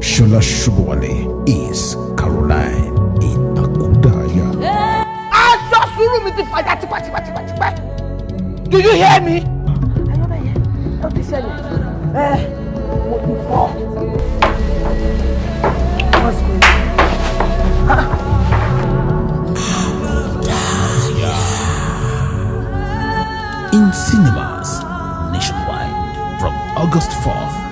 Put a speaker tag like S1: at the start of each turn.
S1: Shola Shugwale is Caroline
S2: Inakudaya. A lọ sùúrù mi ti fàjà tipátipátipá. Do you hear me? Ayọ́bẹ̀ yẹn, ó ti ṣẹlẹ̀. Ẹ mo ti fọ́.
S3: In cinemas
S4: nationwide from August 4th